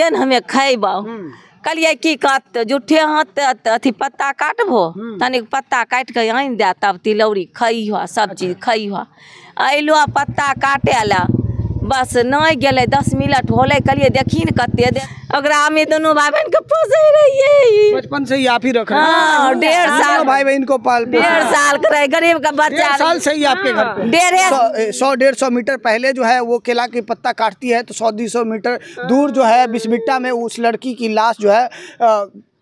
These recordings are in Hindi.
दिन हमें खेब कहलिए की कहत जूठे हाथ अथी पत्ता काटबो? तनिक पत्ता काट के आनि दे तब तिलौरी खइह सब चीज़ खइह अइलो पत्ता काटे ला बस नहीं गेले दस मिनट होले कहलिए देखी न कते दे ओकरा हमें दोनों भाई बहन के पोसे रहिए बचपन से ही आप ही रख हाँ, डेढ़ साल। भाई बहन को पाल डेढ़ साल के रहे गरीब का बच्चा साल से ही आपके घर पे। डेढ़ सौ- डेढ़ सौ मीटर पहले जो है वो केला की पत्ता काटती है तो सौ दो सौ मीटर दूर जो है बिस्बिट्टा में उस लड़की की लाश जो है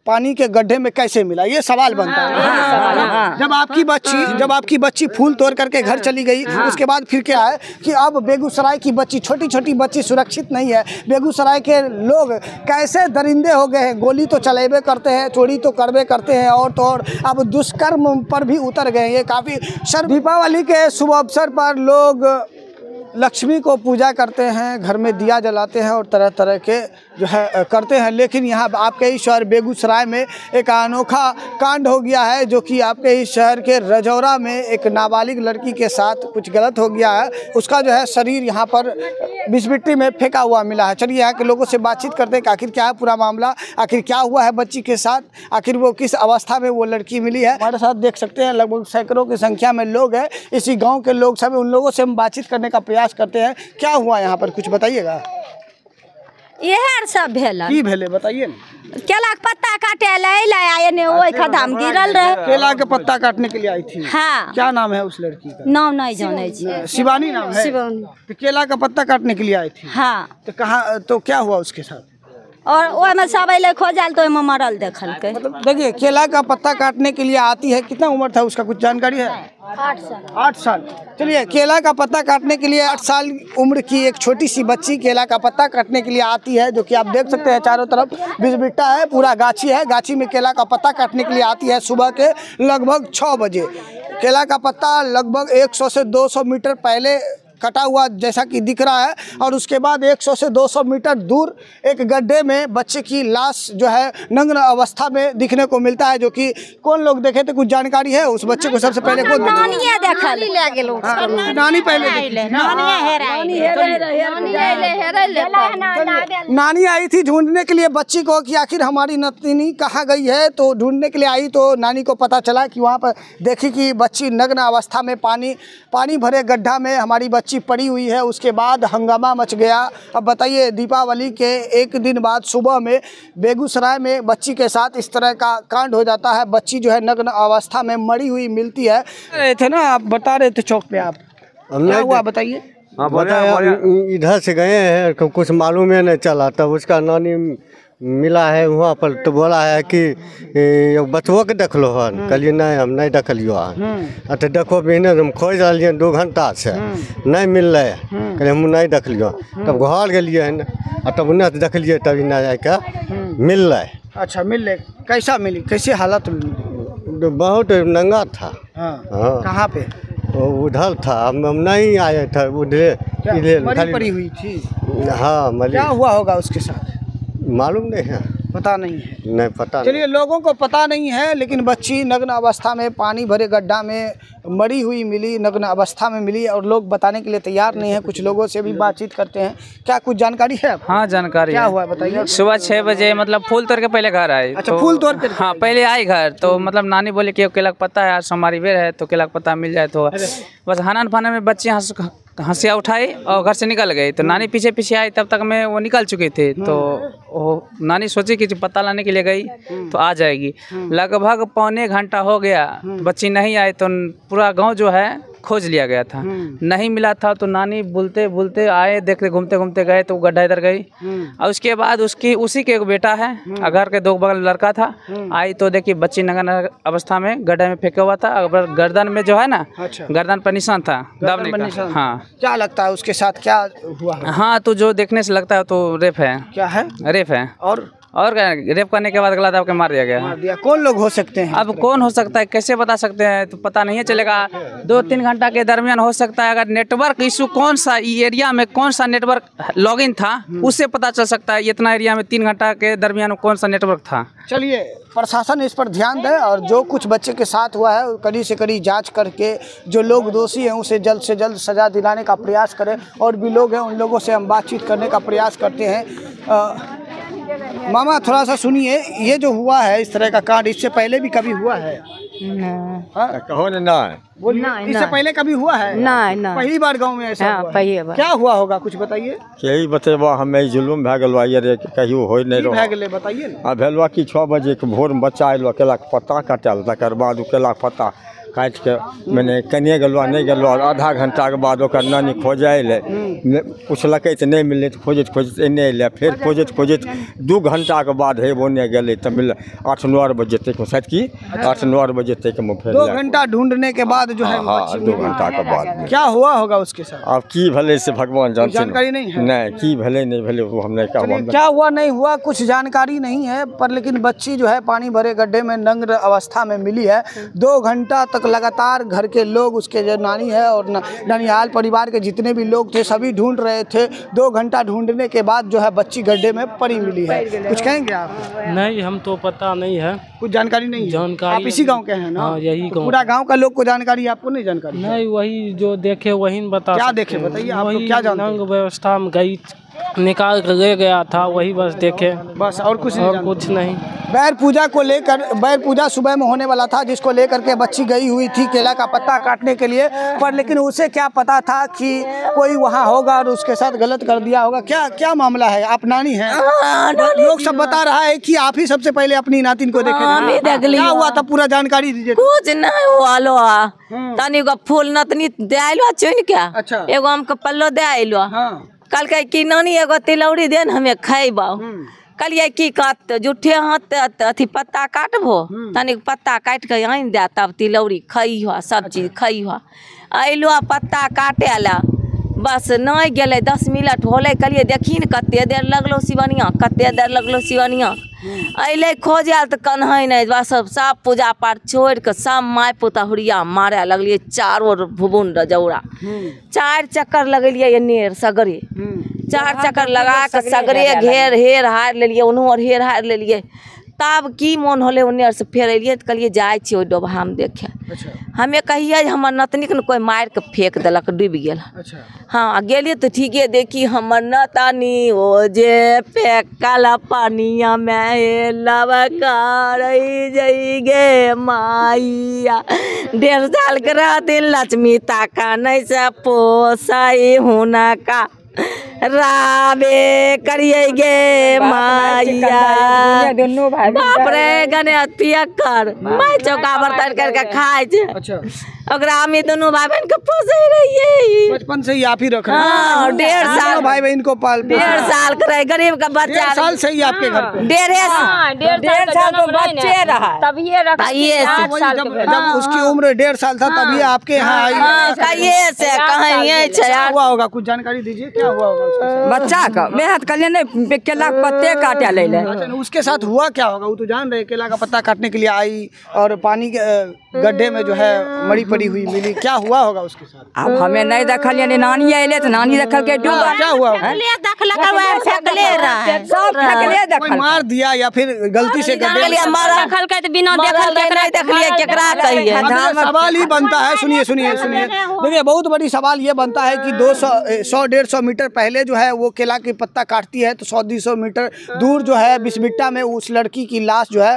पानी के गड्ढे में कैसे मिला? ये सवाल बनता है। जब आपकी बच्ची जब आपकी बच्ची फूल तोड़ करके घर चली गई उसके बाद फिर क्या है कि अब बेगूसराय की बच्ची छोटी छोटी बच्ची सुरक्षित नहीं है। बेगूसराय के लोग कैसे दरिंदे हो गए हैं? गोली तो चलेबे करते हैं चोरी तो करबे करते हैं और तो और। अब दुष्कर्म पर भी उतर गए हैं। ये काफ़ी सर दीपावली के शुभ अवसर पर लोग लक्ष्मी को पूजा करते हैं घर में दिया जलाते हैं और तरह तरह के जो है करते हैं। लेकिन यहाँ आपके ही शहर बेगूसराय में एक अनोखा कांड हो गया है, जो कि आपके ही शहर के रजौरा में एक नाबालिग लड़की के साथ कुछ गलत हो गया है। उसका जो है, शरीर यहाँ पर बिस्बिट्टी में फेंका हुआ मिला है। चलिए यहाँ के लोगों से बातचीत करते हैं कि आखिर क्या है पूरा मामला, आखिर क्या हुआ है बच्ची के साथ, आखिर वो किस अवस्था में वो लड़की मिली है। हमारे साथ देख सकते हैं, लगभग सैकड़ों की संख्या में लोग हैं। इसी गाँव के लोग सब उन लोगों से हम बातचीत करने का प्रयास करते हैं। क्या हुआ यहाँ पर, कुछ बताइएगा? इहे सब भेल की भेले बताइए ना? केला के पत्ता काटे लाने एने खद्धा में गिरल रहे। केला के पत्ता काटने के लिए आई थी। हाँ। क्या नाम है उस लड़की का? नाम नहीं जाने छी। शिवानी। नाम है? तो केला का पत्ता काटने के लिए आई थी। हाँ। तो कहा तो क्या हुआ उसके साथ? और ओहिमे सब खोजल तो ओहिमे मरल देखलकै। मतलब देखिए केला का पत्ता काटने के लिए आती है कितना उम्र था उसका कुछ जानकारी है? आठ साल। आठ साल। चलिए केला का पत्ता काटने के लिए आठ साल उम्र की एक छोटी सी बच्ची केला का पत्ता काटने के लिए आती है जो कि आप देख सकते हैं चारों तरफ़। बिजबिट्टा है पूरा गाछी है। गाछी में केला का पत्ता काटने के लिए आती है सुबह के लगभग छः बजे। केला का पत्ता लगभग 100 से 200 मीटर पहले कटा हुआ जैसा कि दिख रहा है और उसके बाद 100 से 200 मीटर दूर एक गड्ढे में बच्चे की लाश जो है नग्न अवस्था में दिखने को मिलता है जो कि कौन लोग देखे थे कुछ जानकारी है उस बच्चे को सबसे पहले कौन देखे? नानिए देखल ले गेलो हाँ, नानी पहले। नानी आई थी ढूँढने के लिए बच्ची को कि आखिर हमारी नतनी कहाँ गई है? तो ढूँढने के लिए आई तो नानी को पता चला कि वहाँ पर देखी कि बच्ची नग्न अवस्था में पानी पानी भरे गड्ढा में हमारी बच्ची पड़ी हुई है उसके बाद हंगामा मच गया। अब बताइए दीपावली के एक दिन बाद सुबह में बेगूसराय में बच्ची के साथ इस तरह का कांड हो जाता है। बच्ची जो है नग्न अवस्था में मरी हुई मिलती है। रहे थे ना आप बता रहे थे चौक पे आप। क्या हुआ बताइए। बताया इधर से गए हैं तो कुछ मालूम ही नहीं चला तब उसका नानी मिला है वहाँ पर तो बोला है कि बचबो के देखलो हन। कहलिए नहीं हम नहीं देखलियो हन। आ तो देखो बिहने हम खोज रहिए दू घंटा से। नहीं मिल रहे कहलिए हम नहीं देखलियो तब घर गेलिए हन। आ तब उन्ने से देखलिए तब इन्हें जाके मिल रहे अच्छा मिल ले कैसा मिली? कैसी हालत बहुत नंगा था। हाँ। हाँ। कहाँ पे? उधर था। हम नहीं आए थे उधर। पड़ी हुई थी? हाँ क्या हुआ होगा उसके साथ? मालूम नहीं है। पता नहीं है। नहीं पता चलिए लोगों को पता नहीं है लेकिन बच्ची नग्न अवस्था में पानी भरे गड्ढा में मरी हुई मिली नग्न अवस्था में मिली और लोग बताने के लिए तैयार नहीं है। कुछ लोगों से भी बातचीत करते हैं। क्या कुछ जानकारी है हाँ जानकारी क्या है। हुआ है बताइए। सुबह छह बजे मतलब फूल तोड़ के पहले घर आए। अच्छा, फूल तोड़ के हाँ पहले आई घर। तो मतलब नानी बोले कि केला का पत्ता है आज हमारी बेर है तो केला का पत्ता मिल जाए तो। बस हनन फाना में बच्चे हंस हंसिया उठाई और घर से निकल गई। तो नानी पीछे पीछे आई तब तक मैं वो निकल चुके थे। तो वो नानी सोची कि पता लाने के लिए गई तो आ जाएगी। लगभग पौने घंटा हो गया बच्ची नहीं आई तो पूरा गाँव जो है खोज लिया गया था। नहीं मिला था तो नानी बुलते बुलते आए देखते घूमते घूमते गए तो गड्ढा इधर गई। और उसके बाद उसकी उसी के एक बेटा है घर के दो बगल लड़का था। आई तो देखी बच्ची नगर अवस्था में गड्ढे में फेंका हुआ था। और गर्दन में जो है ना अच्छा। गर्दन पर निशान था दबने का। हाँ। क्या लगता है उसके साथ क्या हुआ? हाँ तो जो देखने से लगता है तो रेप है। क्या है? रेप है। और और क्या रेप करने के बाद गला दब के मार दिया गया? मार दिया। कौन लोग हो सकते हैं? अब कौन हो सकता है? कैसे बता सकते हैं? तो पता नहीं चलेगा। दो तीन घंटा के दरमियान हो सकता है। अगर नेटवर्क इशू कौन सा एरिया में कौन सा नेटवर्क लॉगिन था उससे पता चल सकता है। इतना एरिया में तीन घंटा के दरमियान कौन सा नेटवर्क था? चलिए प्रशासन इस पर ध्यान दे और जो कुछ बच्चे के साथ हुआ है कड़ी से कड़ी जाँच करके जो लोग दोषी हैं उसे जल्द से जल्द सजा दिलाने का प्रयास करें और भी लोग हैं उन लोगों से हम बातचीत करने का प्रयास करते हैं। मामा थोड़ा सा सुनिए ये जो हुआ है इस तरह का कांड इससे पहले भी कभी हुआ है? हाँ? कहो ना ना। इससे पहले कभी हुआ है? नहीं नहीं पहली बार गाँव में ऐसा हाँ, हुआ है। पहली बार। क्या हुआ होगा कुछ बताइए? यही बतेबा हमें जुलूम भए गेलो ये रे कहियो होय नहीं रहो। बताइए ना। भेलवा कि छः बजे के भोर में बच्चा अयलो केलाक पत्ता काटल तकर बाद ओ केलाक पत्ता काटि के मैंने कनिए गेलो नहीं गेलो और आधा घंटा के बाद ओकर नानी खोजे अयलै पुछलकै तऽ नहीं मिललै तऽ खोजैत खोजैत एन्ने अयलै फेर खोजैत खोजैत दू घंटा के बाद हे ओन्ने गेलै तऽ मिललै। आठ नौ बजे तक शायद कि? आठ नौ बजे तक में फेर दो घंटा ढूँढने के बाद जो है हाँ दू मिली। घंटा के बाद क्या हुआ होगा उसके साथ? आब की भेलै से भगवान जानथिन। जानकारी नहीं है? नहीं की भेलै नहीं भेलै वो हम नहीं कहब। चलिए, हम क्या हुआ नहीं हुआ कुछ जानकारी नहीं है पर लेकिन बच्ची जो है पानी भरे गड्ढे में नंग अवस्था में मिली है। दो घंटा तक लगातार घर के लोग उसके जो नानी है और ननिहाल परिवार के जितने भी लोग थे सभी ढूंढ रहे थे। दो घंटा ढूँढने के बाद जो है बच्ची गड्ढे में पड़ी मिली है। कुछ कहेंगे आप? नहीं हम तो पता नहीं है। कुछ जानकारी नहीं जानकारी आप इसी गाँव के हैं ना? हाँ, यही तो पूरा गाँव का लोग को जानकारी आपको नहीं जानकारी? नहीं वही जो देखे वही बता क्या देखे? बताइए, आप क्या जानते व्यवस्था में गई निकाल कर ले गया था वही बस देखे। बस और कुछ और कुछ नहीं। बैर पूजा को लेकर बैर पूजा सुबह में होने वाला था जिसको लेकर के बच्ची गई हुई थी केला का पत्ता काटने के लिए। पर लेकिन उसे क्या पता था कि कोई वहाँ होगा और उसके साथ गलत कर दिया होगा। क्या क्या मामला है? आप नानी है? लोग सब बता रहा है कि आप ही सबसे पहले अपनी नातिन को देखे। हाँ, क्या हुआ था? पूरा जानकारी दीजिए। कुछ नहीं हुआ लो तनी गो फूल नतनी दे आइलो चुन के अच्छा। एगो हमके पल्लो दे आइलो। हाँ। कहलकै कि नानी एगो तिलौरी दे हमें खैबो। कहलिए की कहत जूठे हाथ अथी पत्ता काटबो? तनिक पत्ता काट के आनि दे तब तिलौरी खइहो सब चीज़ खइहो अइलो पत्ता काटे ला बस नहीं गेलै दस मिनट होलै कहलिए देखी न कते देर लगलो सिवनिया कते देर लगलो सिवनिया अइलै खोजे तऽ कन्है नहि बस सब पूजा पाठ छोड़ि कऽ सब माय पुता हुरिया मारे लगलिए चारो भुबुन रजौरा चारि चक्कर लगेलिए एन्ने सगरे। चार चक्कर लगा के सगरे घेर हेर हारि ओनहु हेर हारि लेलिए तब की मोन होलै ओन्ने से फेर एलिए तऽ कहलिए जाइ छियै ओहि डोभामे देखे। अच्छा। हमें कहिए जे हमर नतनीके ने कोइ मारि के फेंक देलक डूबि गेल। अच्छा। हाँ आ गेलिए तऽ ठीके देखी हमर नतनी ओ जे फेंकल पानिया में हेलब करई जई गे माइया। डेढ़ साल के रहथिन लक्ष्मी ताका नहीं से पोसई हुनका। राबे करिए गे माइया। बाप रे गने पियक्कर मैं चौका बर्तन करके खाए छै अच्छा। ओकरा हमें दोनों भाई बहन के पोसे रहिए। बचपन से ही आप ही रख रहे हाँ, डेढ़ साल। भाई बहन को पाल डेढ़ साल के रहे गरीब का बच्चा। डेढ़ साल से ही आपके घर पे। डेढ़े साल। डेढ़ साल तो बच्चे रहा। तभी रख कहिए से। हाँ, जब उसकी उम्र डेढ़ साल था तभी आपके यहाँ आई। हाँ, कहिए से कहीं ये छै क्या यार हुआ होगा? कुछ जानकारी दीजिए। क्या हुआ होगा बच्चा का मेहनत कर लेने केला के पत्ते काटे ले ले। अच्छा, उसके साथ हुआ क्या होगा? वो तो जान रहे केला का पत्ता काटने के लिए आई और पानी के गड्ढे में जो है मड़ी पड़ी हुई मिली। क्या हुआ होगा उसके साथ? अब हमें नहीं देखल यानी नानी अले तो नानी देखल के डूबा। क्या हुआ रहा सब फेंकले कोई मार दिया या फिर गलती से गड्ढे में देखलिए मरल देखल तो बिना कहिए अब सवाल ही बनता है सुनिए सुनिए सुनिए। देखिए बहुत बड़ी सवाल ये बनता है कि 200 ए, 100 डेढ़ सौ मीटर पहले जो है वो केला की पत्ता काटती है तो 100 दो सौ मीटर दूर जो है बिस्बिट्टा में उस लड़की की लाश जो है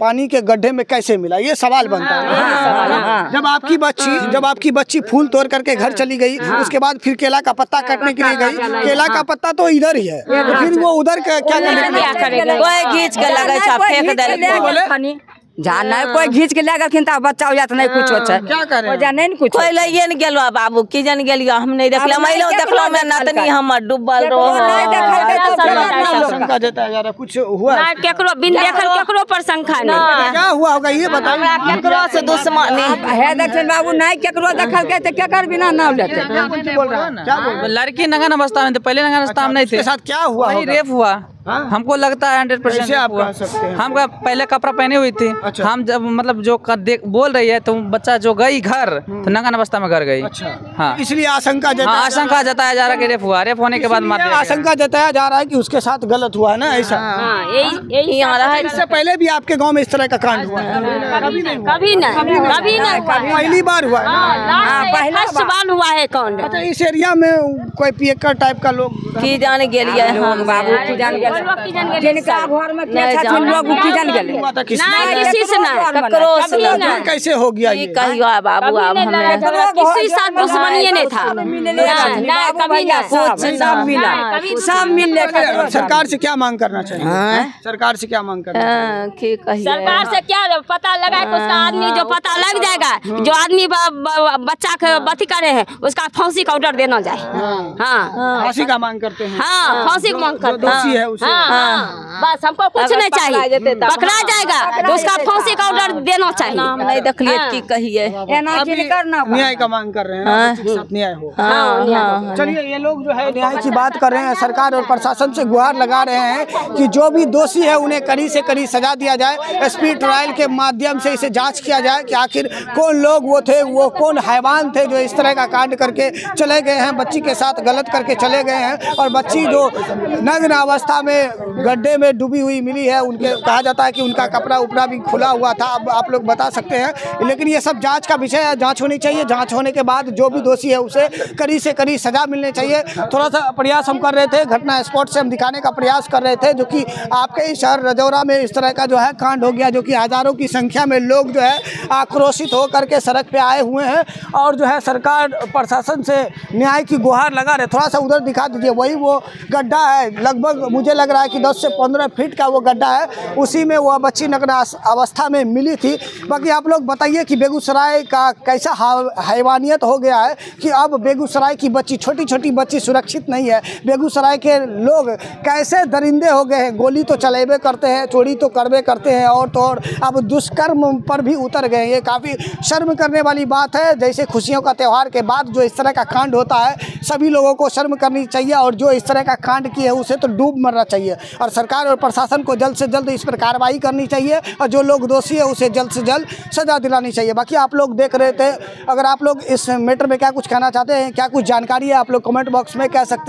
पानी के गड्ढे में कैसे मिला? ये सवाल बनता है। जब आपकी बच्ची जब आपकी बच्ची फूल तोड़ करके घर चली गई उसके बाद फिर केला का पत्ता काटने के लिए गई। केला का पत्ता तो इधर ही है। तो फिर वो उधर का क्या करने जा नहीं कोई घींच के ले गलखिन तो बच्चा हो जात नहीं कुछ होता क्या कर? जा नहीं न कुछ कोई लइए ने गेलो बाबू की जन गेलियो हम नहीं देखले महिलो देखलो, में नतनी। हमर डूबल रहो। नहीं देखल के तो शंका रहा है? कुछ हुआ? है? केकरो बिन देखल केकरो पर शंका नहीं। क्या हुआ होगा ये बताइए केकरो से दुश्मनी। हे देखिन बाबू नहीं केकरो देखल के तो केकर बिना नाम लेते? क्या बोल रहा है? क्या बोल लड़की नगन अवस्था में थे पहले नगन अवस्था में नहीं थे। साथ क्या हुआ रेप हुआ। हाँ? हमको लगता है हंड्रेड परसेंट आप कह सकते हैं? हम पहले कपड़ा पहने हुई थी। अच्छा। हम जब मतलब जो कर देख बोल रही है तो बच्चा जो गई घर तो नगन अवस्था में घर गई। अच्छा। हाँ। इसलिए आशंका हाँ जताया आशंका जताया जा रहा है कि रेप हुआ। रेप होने के बाद। आशंका जताया जा रहा है कि उसके साथ गलत हुआ है ना ऐसा? हाँ यही यही यहाँ रहा इससे पहले भी आपके गाँव में इस तरह का कांड हुआ है? कभी नहीं कभी नहीं हुआ। है। पहली बार हुआ है हाँ, पहला सवाल हुआ है कौन अच्छा इस एरिया में कोई पियक्कर टाइप का लोग की जाने गेलिए हम बाबू की जान जिनका घर में के लोग की जान गेल? किसी से नहीं। ककरो से। कैसे हो गया ये कहियो बाबू नहीं हमें। किसी साथ दुश्मनी नहीं था। नहीं, कभी नहीं। सब मिला। सब मिलने सरकार से क्या मांग करना चाहिए? सरकार से क्या मांग करना हाँ, सरकार से क्या पता लगा उसका आदमी जो पता लग जाएगा जो आदमी बच्चा के बती करे है उसका फांसी का ऑर्डर देना जाए। हाँ। फांसी का मांग करते हैं। हाँ फांसी की मांग करते हैं है हाँ, हाँ, बस हमको कुछ नहीं चाहिए। पकड़ा जाएगा तो उसका फांसी का ऑर्डर देना चाहिए। नाम नहीं देखलिए। की कहिए। न्याय का मांग कर रहे हैं न्याय हो। चलिए ये लोग जो है न्याय की बात कर रहे हैं सरकार और प्रशासन से गुहार लगा रहे हैं कि जो भी दोषी है उन्हें कड़ी से कड़ी सजा दिया जाए। स्पीड ट्रायल के माध्यम से इसे जाँच किया जाए कि आखिर कौन लोग वो थे वो कौन हैवान थे जो इस तरह का कांड करके चले गए हैं बच्ची के साथ गलत करके चले गए हैं। और बच्ची जो नग्न अवस्था में गड्ढे में डूबी हुई मिली है, उनके, कहा जाता है कि उनका कपड़ा उपड़ा भी खुला हुआ था, अब आप लोग बता सकते हैं। लेकिन ये सब जाँच का विषय है, जाँच होनी चाहिए। जाँच होने के बाद जो भी दोषी है, उसे कड़ी से कड़ी सजा मिलनी चाहिए। थोड़ा सा प्रयास हम कर रहे थे, घटना स्पॉट से हम दिखाने का प्रयास कर रहे थे, जो कि आपके ही शहर रजौरा में इस तरह का जो है कांड हो गया, जो कि हज़ारों की संख्या में लोग जो है आक्रोशित होकर के सड़क पे आए हुए हैं और जो है सरकार, प्रशासन से न्याय की गुहार लगा रहे। थोड़ा सा उधर दिखा दीजिए, वही वो गड्ढा है, लगभग मुझे रहा है कि 10 से 15 फीट का वो गड्ढा है, उसी में वह बच्ची नग्न अवस्था में मिली थी। बाकी आप लोग बताइए कि बेगूसराय का कैसा हैवानियत हो गया है कि अब बेगूसराय की बच्ची छोटी छोटी बच्ची सुरक्षित नहीं है। बेगूसराय के लोग कैसे दरिंदे हो गए हैं? गोली तो चलेबे करते हैं, चोरी तो करबे करते हैं और तो और अब दुष्कर्म पर भी उतर गए ये काफ़ी शर्म करने वाली बात है। जैसे खुशियों का त्यौहार के बाद जो इस तरह का कांड होता है, सभी लोगों को शर्म करनी चाहिए और जो इस तरह का कांड किए है, उसे तो डूब मरना चाहिए। और सरकार और प्रशासन को जल्द से जल्द इस पर कार्रवाई करनी चाहिए और जो लोग दोषी है उसे जल्द से जल्द सजा दिलानी चाहिए। बाकी आप लोग देख रहे थे, अगर आप लोग इस मैटर में क्या कुछ कहना चाहते हैं, क्या कुछ जानकारी है, आप लोग कमेंट बॉक्स में कह सकते हैं।